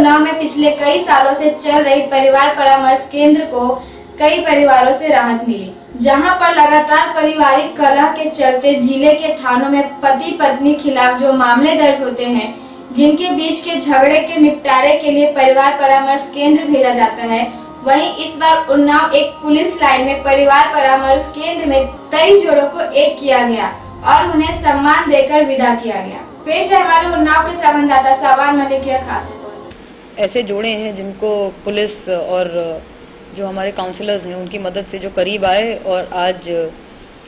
उन्नाव में पिछले कई सालों से चल रही परिवार परामर्श केंद्र को कई परिवारों से राहत मिली, जहाँ पर लगातार पारिवारिक कलह के चलते ज़िले के थानों में पति पत्नी खिलाफ जो मामले दर्ज होते हैं, जिनके बीच के झगड़े के निपटारे के लिए परिवार परामर्श केंद्र भेजा जाता है, वहीं इस बार उन्नाव एक पुलिस लाइन में परिवार परामर्श केंद्र में तेईस जोड़ों को एक किया गया और उन्हें सम्मान देकर विदा किया गया। पेश है हमारे उन्नाव के संवाददाता साबान मलिक खास रिपोर्ट। ऐसे जोड़े हैं जिनको पुलिस और जो हमारे काउंसलर्स हैं, उनकी मदद से जो करीब आए और आज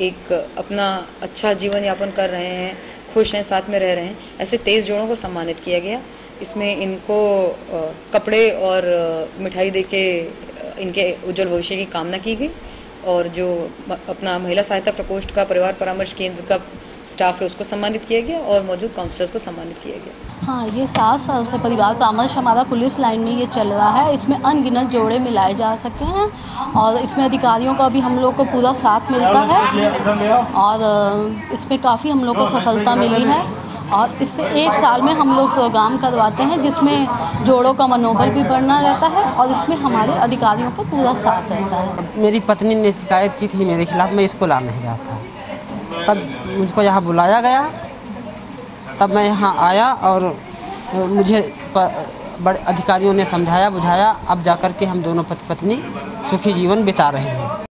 एक अपना अच्छा जीवन यापन कर रहे हैं, खुश हैं, साथ में रह रहे हैं, ऐसे तेईस जोड़ों को सम्मानित किया गया। इसमें इनको कपड़े और मिठाई दे के इनके उज्जवल भविष्य की कामना की गई और जो अपना महिला सहायता प्रकोष्ठ का परिवार परामर्श केंद्र का स्टाफ है उसको सम्मानित किया गया और मौजूद काउंसलर्स को सम्मानित किया गया। हाँ ये सात साल से परिवार परामर्श हमारा पुलिस लाइन में ये चल रहा है। इसमें अनगिनत जोड़े मिलाए जा सके हैं और इसमें अधिकारियों का भी हम लोग को पूरा साथ मिलता है। और इसमें काफ़ी हम लोग को सफलता मिली है। और इससे एक साल में हम लोग प्रोग्राम करवाते हैं जिसमें जोड़ों का मनोबल भी बढ़ना रहता है और इसमें हमारे अधिकारियों का पूरा साथ रहता है। मेरी पत्नी ने शिकायत की थी मेरे खिलाफ मैं इसको ला नहीं रहा था। तब मुझको यहाँ बुलाया गया। तब मैं यहाँ आया और मुझे बड़े अधिकारियों ने समझाया, बुझाया। अब जाकर के हम दोनों पति पत्नी सुखी जीवन बिता रहे हैं।